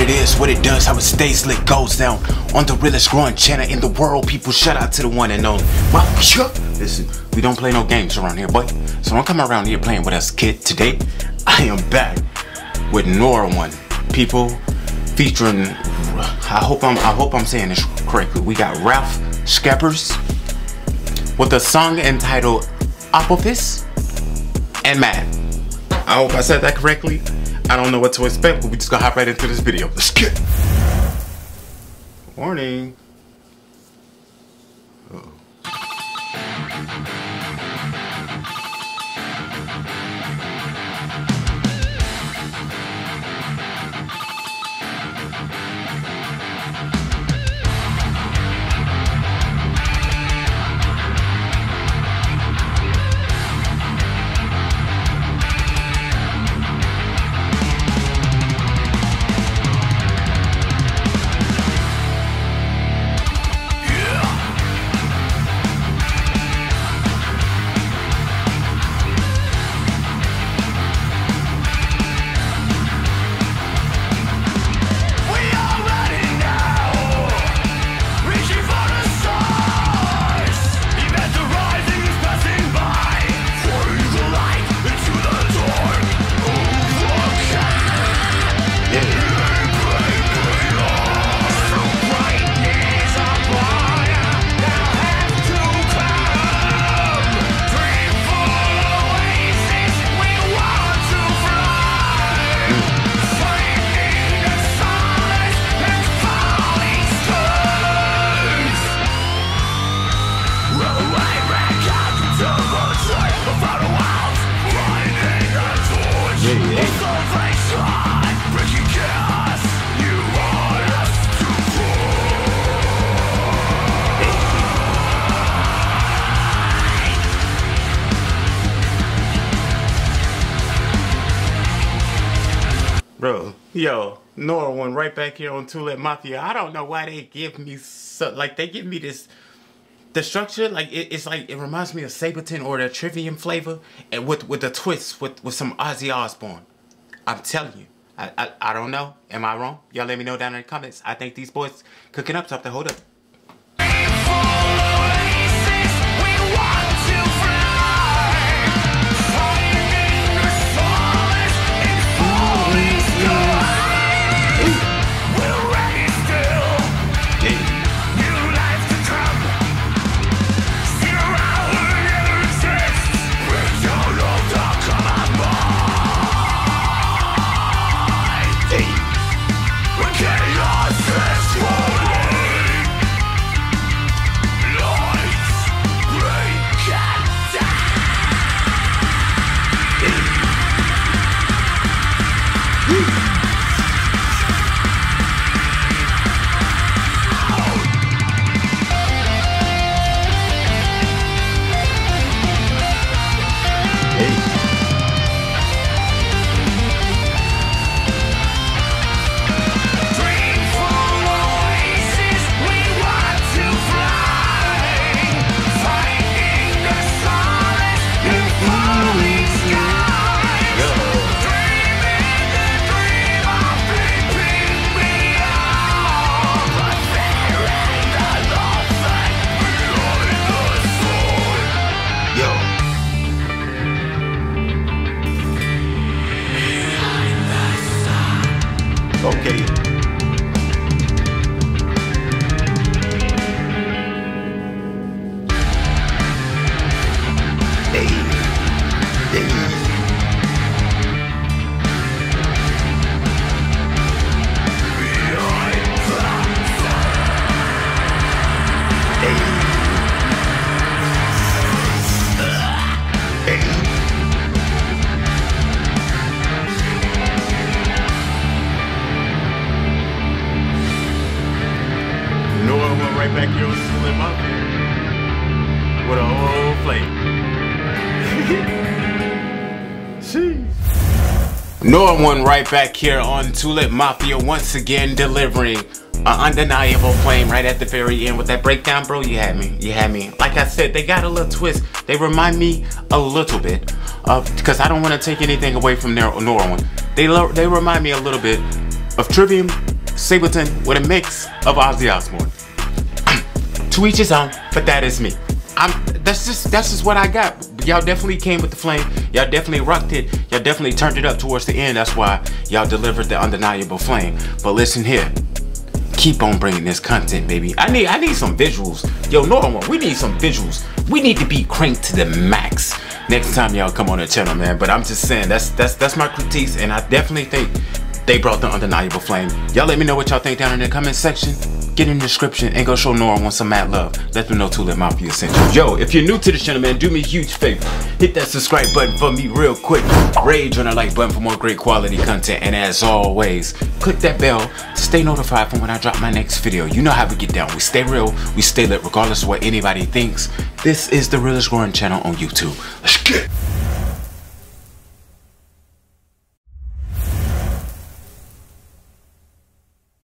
it is, what it does, how it stays lit, goes down on the realest growing channel in the world. People, shout out to the one and only. Listen, we don't play no games around here, boy. So don't come around here playing with us, kid. Today, I am back with Norrowon. People featuring. I hope I'm. I hope I'm saying this correctly. We got Ralf Scheepers with a song entitled Apophis and Maat. I hope I said that correctly. I don't know what to expect, but we just gonna hop right into this video. Let's get. it. Warning. Bro, yo, Norrowon right back here on Too LIT Mafia. I don't know why they give me so like they give me this the structure like it, it's like it reminds me of Sabaton or the Trivium flavor and with with a twist with with some Ozzy Osbourne. I'm telling you. I, I I don't know. Am I wrong? Y'all let me know down in the comments. I think these boys cooking up something. Hold up. Norrowon right back here on Too LIT Mafia once again delivering an undeniable flame right at the very end with that breakdown, bro. You had me. You had me. Like I said, they got a little twist. They remind me a little bit of because I don't want to take anything away from their Norrowon. They they remind me a little bit of Trivium Sabaton with a mix of Ozzy Osbourne. to each his own, but that is me. I'm that's just that's just what I got. Y'all definitely came with the flame. Y'all definitely rocked it. Y'all definitely turned it up towards the end. That's why y'all delivered the undeniable flame. But listen here. Keep on bringing this content, baby. I need I need some visuals. Yo, Normal, we need some visuals. We need to be cranked to the max next time y'all come on the channel, man. But I'm just saying that's that's that's my critiques, and I definitely think they brought the undeniable flame. Y'all let me know what y'all think down in the comment section get in the description and go show Norrowon some mad love. Let them know to Too LIT Mafia sent you. Yo, if you're new to the channel, man, do me a huge favor. Hit that subscribe button for me real quick. Rage on the like button for more great quality content. And as always, click that bell to stay notified from when I drop my next video. You know how we get down. We stay real, we stay lit regardless of what anybody thinks. This is the realest growing channel on YouTube. Let's get